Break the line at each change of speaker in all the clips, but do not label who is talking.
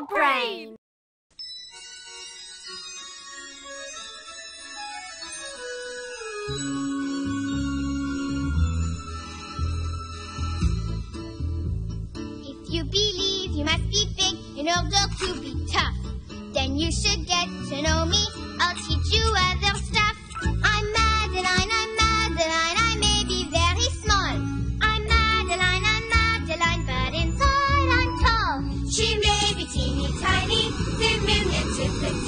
Dog Brain!
If you believe you must be big in order to be tough, then you should get to know me. I'll teach you other stuff.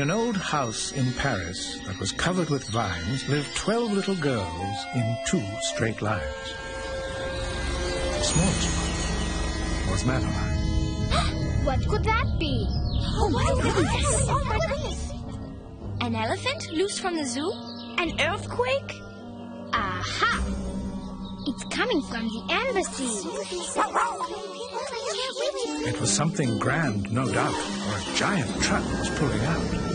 In an old house in Paris that was covered with vines lived twelve little girls in two straight lines. The smallest one was Madeline.
What could that be?
Oh, my oh, goodness!
Oh my goodness!
An elephant loose from the zoo? An earthquake?
Aha! It's coming from the embassy.
It was something grand, no doubt, for a giant truck was pulling out.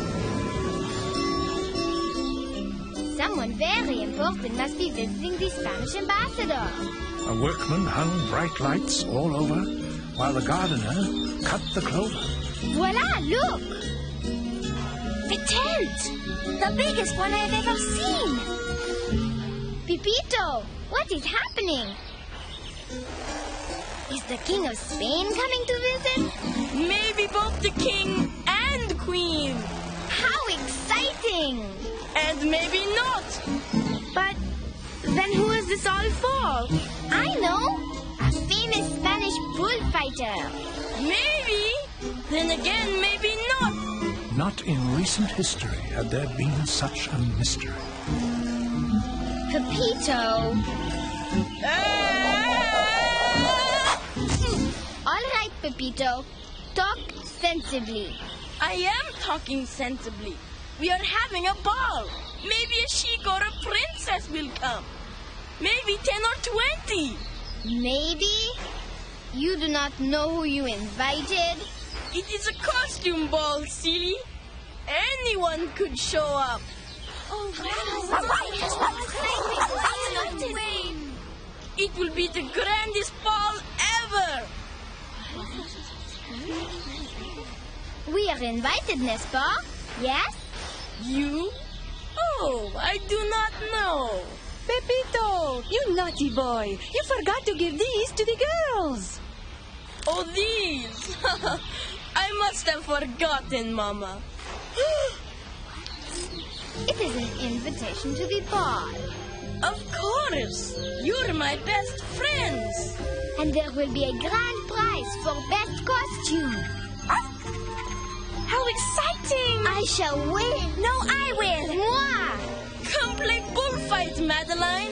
Someone very important must be visiting the Spanish ambassador.
A workman hung bright lights all over, while the gardener cut the clover.
Voila, look!
The tent! The biggest one I've ever seen!
Pepito, what is happening? Is the King of Spain coming to visit?
Maybe both the king and queen.
How exciting!
And maybe not.
But then who is this all for?
I know! A famous Spanish bullfighter.
Maybe. Then again, maybe not.
Not in recent history had there been such a mystery.
Pepito.
Ah!
All right, Pepito. Talk sensibly.
I am talking sensibly. We are having a ball. Maybe a sheik or a princess will come. Maybe 10 or 20.
Maybe you do not know who you invited.
It is a costume ball, silly. Anyone could show up.
Oh,
It will be the grandest ball ever.
We are invited, n'est-ce pas? Yes?
You? Oh, I do not know.
Pepito, you naughty boy. You forgot to give these to the girls.
Oh, these. I must have forgotten, Mama.
It is an invitation to the ball.
Of course. You're my best friends.
And there will be a grand prize for best costume.
How exciting!
I shall win.
No, I will!
Moi!
Come play bullfight, Madeline.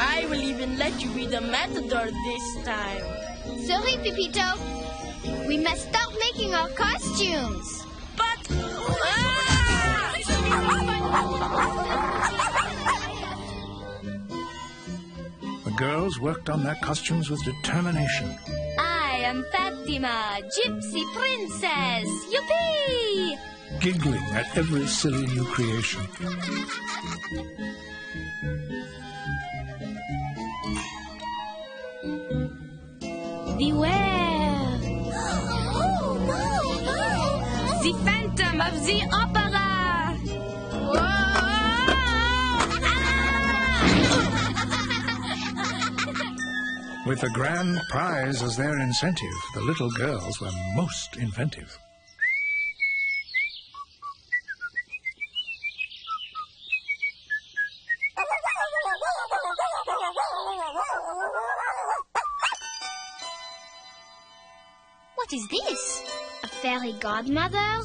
I will even let you be the matador this time.
Sorry, Pepito. We must start making our costumes.
But. Ah!
The girls worked on their costumes with determination.
I am Fatima, Gypsy Princess! Yippee!
giggling at every silly new creation.
Beware! Oh, the Phantom of the Opera!
With the grand prize as their incentive, the little girls were most inventive.
What is this? A fairy godmother?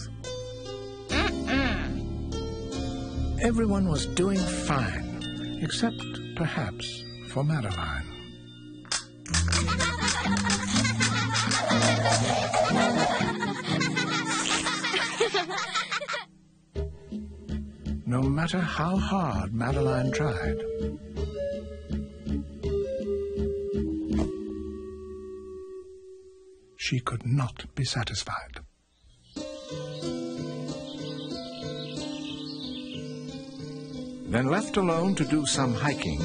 Everyone was doing fine, except perhaps for Madeline. No matter how hard Madeline tried, she could not be satisfied. Then left alone to do some hiking,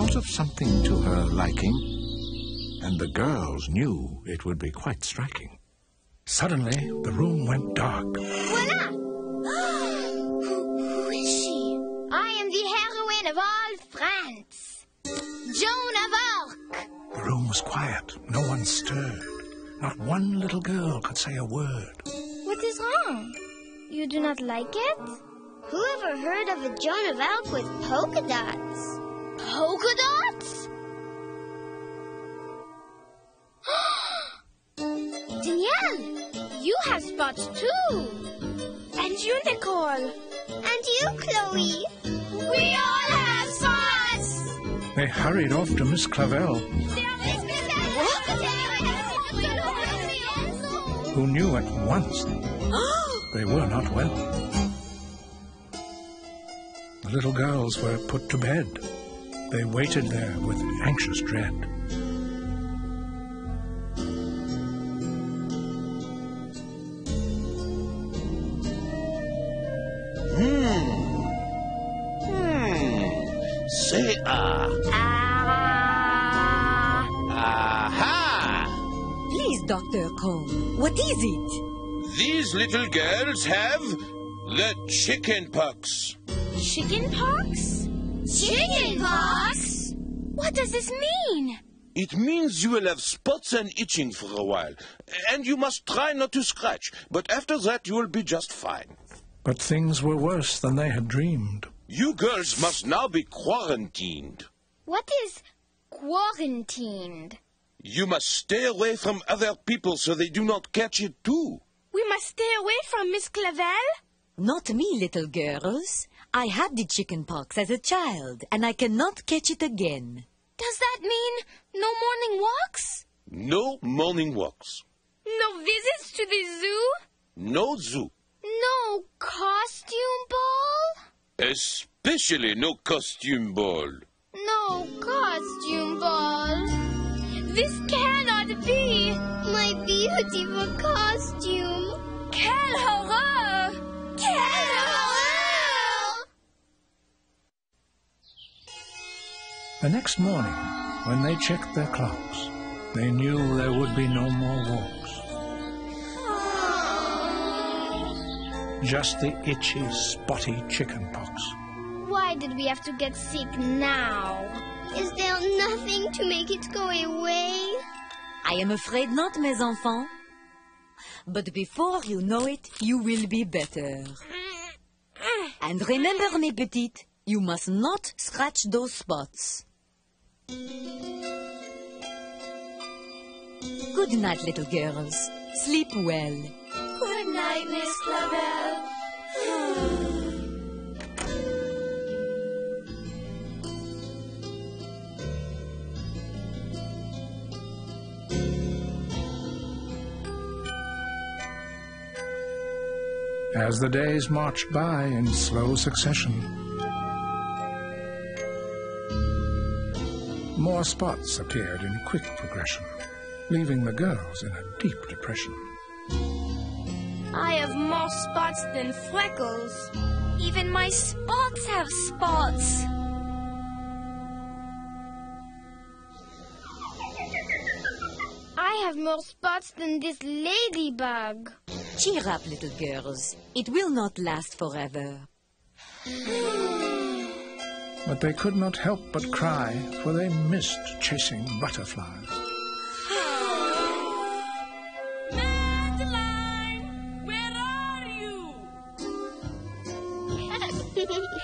thought of something to her liking, and the girls knew it would be quite striking. Suddenly, the room went dark.
Voila! who, who is she? I am the heroine of all France. Joan of Arc.
The room was quiet. No one stirred. Not one little girl could say a word.
What is wrong? You do not like it? Who ever heard of a Joan of Arc with polka dots? Polka dots? Danielle, you have spots too.
And you, Nicole.
And you, Chloe. We all have spots.
They hurried off to Miss Clavel, who knew at once they were not well. The little girls were put to bed. They waited there with anxious dread.
Say ah.
Ah.
Aha!
Please, Dr. Cohn, what is it?
These little girls have the chicken pox.
Chicken pox?
Chicken pox?
What does this mean?
It means you will have spots and itching for a while, and you must try not to scratch. But after that, you will be just fine.
But things were worse than they had dreamed.
You girls must now be quarantined.
What is quarantined?
You must stay away from other people so they do not catch it too.
We must stay away from Miss Clavel?
Not me, little girls. I had the chicken pox as a child, and I cannot catch it again.
Does that mean no morning walks?
No morning walks.
No visits to the zoo?
No zoo.
No costume ball?
Especially no costume ball.
No costume ball.
This cannot be!
My beautiful costume.
Quelle horreur!
Hello!
The next morning, when they checked their clocks, they knew there would be no more walks. Just the itchy, spotty chicken pox.
Why did we have to get sick now? Is there nothing to make it go away?
I am afraid not, mes enfants. But before you know it, you will be better. And remember, mes petites, you must not scratch those spots. Good night, little girls. Sleep well.
Good night, Miss Clavel.
As the days marched by in slow succession, more spots appeared in quick progression, leaving the girls in a deep depression.
I have more spots than freckles. Even my spots have spots.
I have more spots than this ladybug.
Cheer up, little girls. It will not last forever.
Hmm but they could not help but cry, for they missed chasing butterflies.
Where are you?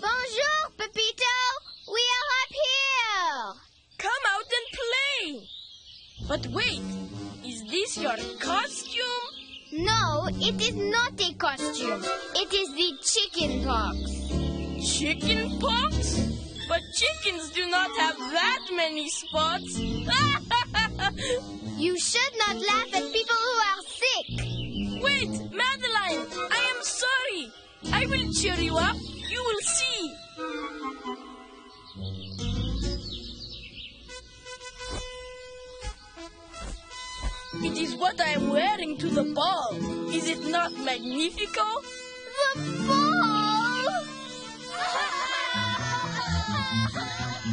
Bonjour, Pepito. We are here.
Come out and play. But wait, is this your costume?
No, it is not a costume. It is the chicken pox.
Chicken pox? But chickens do not have that many spots.
You should not laugh at people who are sick.
Wait, Madeline, I am sorry. I will cheer you up. You will see. It is what I am wearing to the ball. Is it not magnifico?
The ball!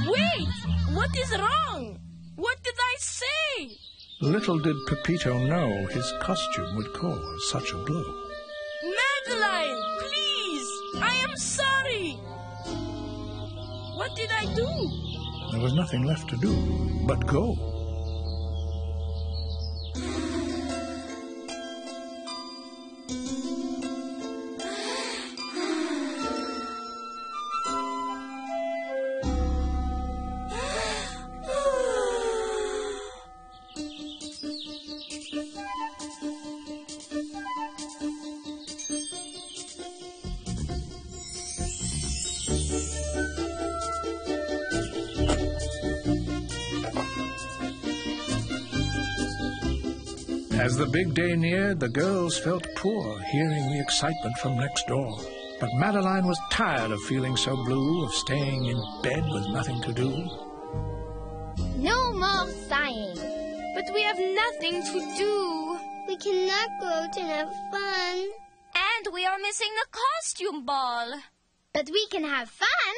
Wait! What is wrong? What did I say?
Little did Pepito know his costume would cause such a blow.
Madeline, please! I am sorry! What did I do?
There was nothing left to do but go. As the big day neared, the girls felt poor hearing the excitement from next door. But Madeline was tired of feeling so blue, of staying in bed with nothing to do.
No more sighing.
But we have nothing to do.
We cannot go to have fun.
And we are missing the costume ball.
But we can have fun.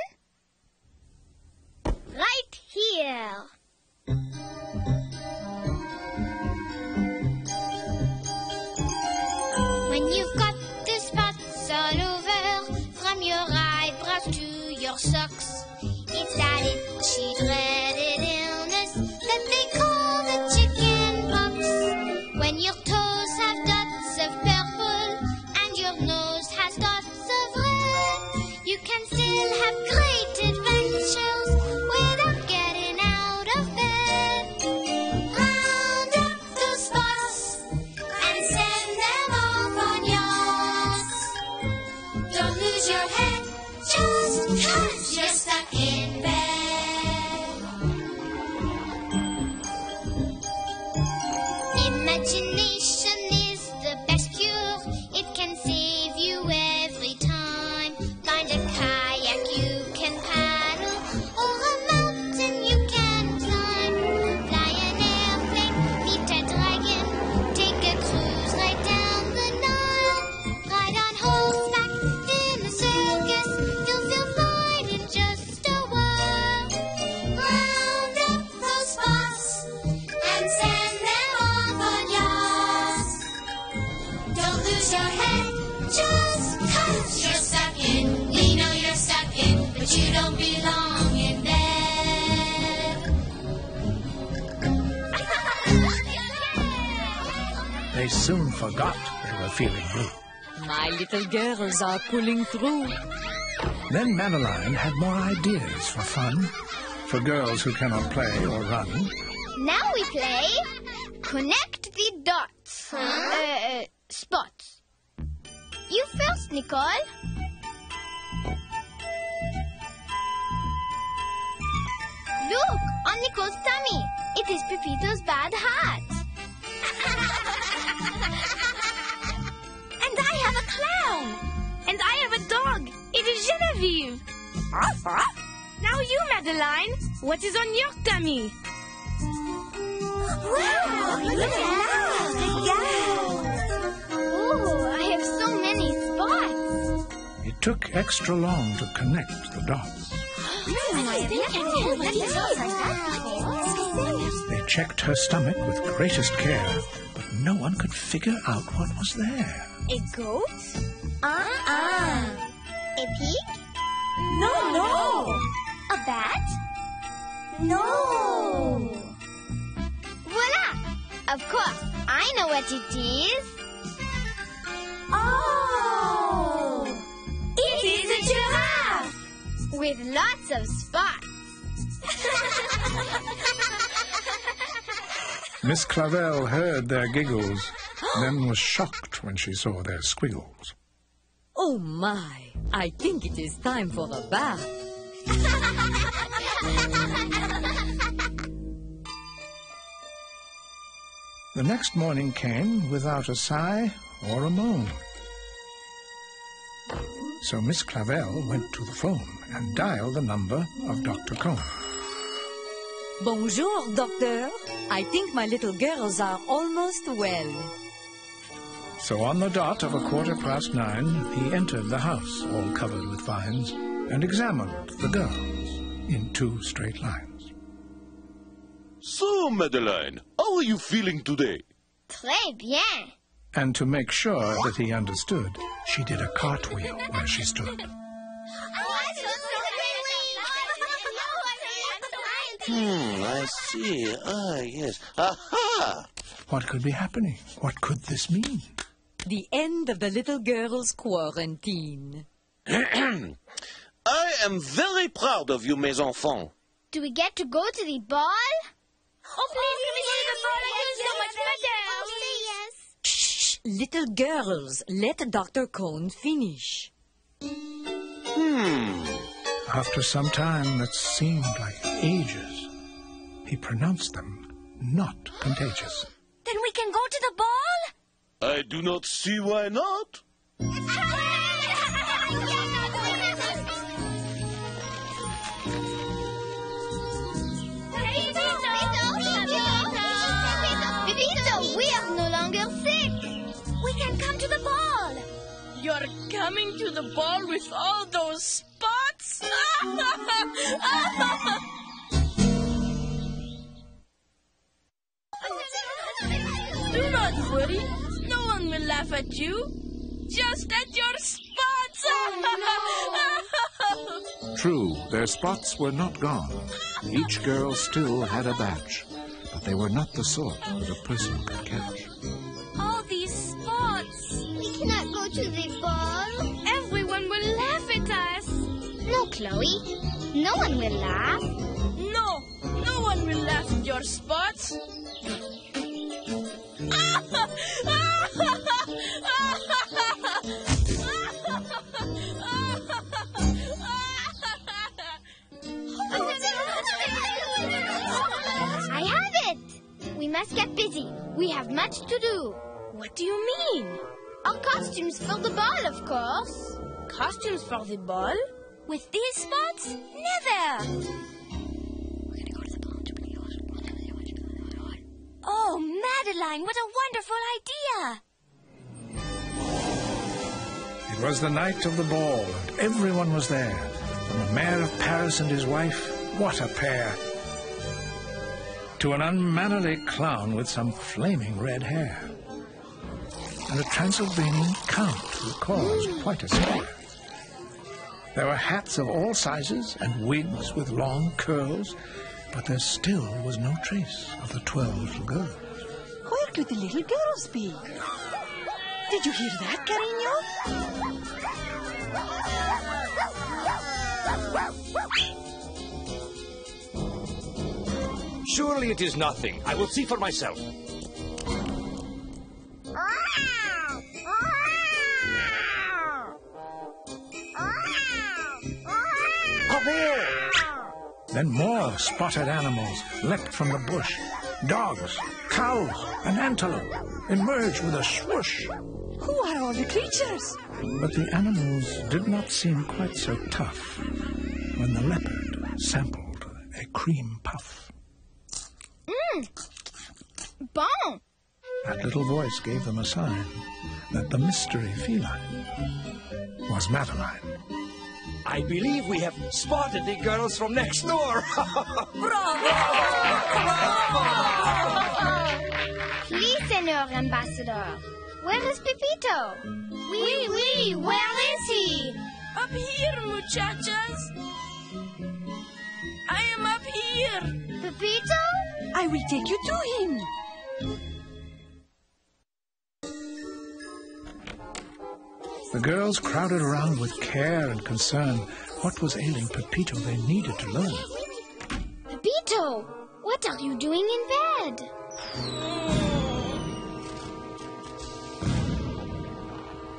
Right here. Socks, it's that itchy, dreaded Find a
They soon forgot they were feeling blue.
My little girls are pulling through.
Then Madeline had more ideas for fun, for girls who cannot play or run.
Now we play connect the dots. Uh, uh, spots. You first, Nicole. Look, on Nicole's tummy. It is Pepito's bad hat.
And I have a clown. And I have a dog. It is Genevieve. Now you, Madeline. What is on your tummy?
Wow, look at that. Oh, I have so many spots.
It took extra long to connect the dots. Hmm, they checked her stomach with greatest care, but no one could figure out what was there.
A goat?
Uh-uh. A pig?
No, no.
A bat?
No.
Voila! Of course, I know what it is.
Oh. It is a giraffe.
With lots of spots.
Miss Clavel heard their giggles. then was shocked when she saw their squiggles.
Oh my, I think it is time for a bath.
The next morning came without a sigh or a moan. So Miss Clavel went to the phone and dialed the number of Dr. Cohn.
Bonjour, doctor. I think my little girls are almost well.
So on the dot of a quarter past nine, he entered the house, all covered with vines, and examined the girls in two straight lines.
So, Madeline, how are you feeling today?
Très bien.
And to make sure that he understood, she did a cartwheel where she stood.
Hmm, I see. Ah, yes. Aha!
What could be happening? What could this mean?
The end of the little girls' quarantine.
I am very proud of you, mes enfants.
Do we get to go to the ball?
Oh, please, can we go to the ball? It feels so much better.
yes.
Shh, little girls, let Dr. Cohn finish.
Hmm.
After some time that seemed like ages, he pronounced them not contagious.
Then we can go to the ball?
I do not see why not.
Pepito, we are no longer sick.
We can come to the ball.
You're coming to the ball with all those spots? not worry. No one will laugh at you. Just at your spots.
Oh, True, their spots were not gone. Each girl still had a batch, but they were not the sort that a person could catch.
All these spots.
We cannot go to the ball.
Everyone will laugh at us.
No, Chloe. No one will laugh.
no, no one will laugh at your spots.
Must get busy. We have much to do.
What do you mean?
Our costumes for the ball, of course.
Costumes for the ball?
With these spots? Never. Oh, Madeline, what a wonderful idea.
It was the night of the ball, and everyone was there. From the mayor of Paris and his wife, what a pair! To an unmannerly clown with some flaming red hair. And a Transylvanian count who caused quite a stir. There were hats of all sizes and wigs with long curls, but there still was no trace of the twelve little girls.
Where could the little girls be? Did you hear that, cariño?
Surely it is nothing. I will see for myself. Come here!
Then more spotted animals leapt from the bush. Dogs, cows, and antelope emerged with a swoosh.
Who are all the creatures?
But the animals did not seem quite so tough when the leopard sampled a cream puff.
Bon.
That little voice gave them a sign that the mystery feline was Madeline.
I believe we have spotted the girls from next door.
Please, Senor Ambassador. Where is Pepito?
Oui, oui, where is he?
Up here, muchachas. I am up here.
Pepito?
I will take you to him.
The girls crowded around with care and concern. What was ailing Pepito they needed to learn.
Pepito, what are you doing in bed?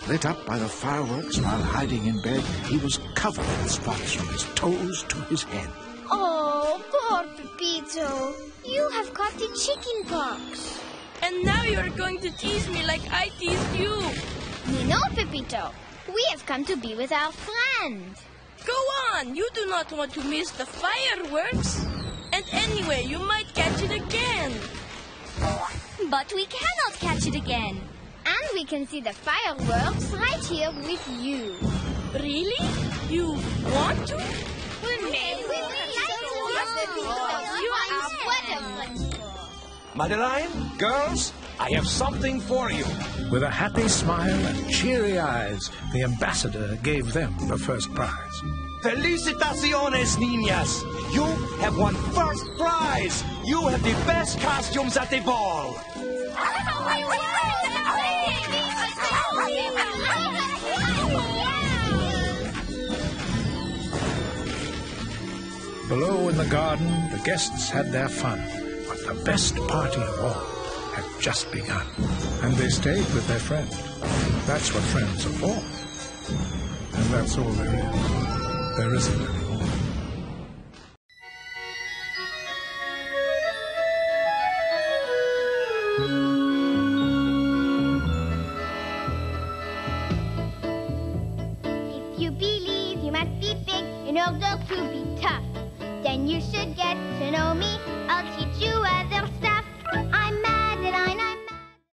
lit up by the fireworks while hiding in bed, he was covered with spots from his toes to his head.
Pepito. You have caught the chicken pox.
And now you're going to tease me like I teased you.
No, Pepito. We have come to be with our friend.
Go on, you do not want to miss the fireworks. And anyway, you might catch it again.
But we cannot catch it again.
And we can see the fireworks right here with you.
Really? You want to?
Madeline, girls, I have something for you.
With a happy smile and cheery eyes, the ambassador gave them the first prize.
Felicitaciones, niñas! You have won first prize! You have the best costumes at the ball!
Below in the garden, the guests had their fun, but the best party of all had just begun. And they stayed with their friend. That's what friends are for. And that's all there is. There isn't any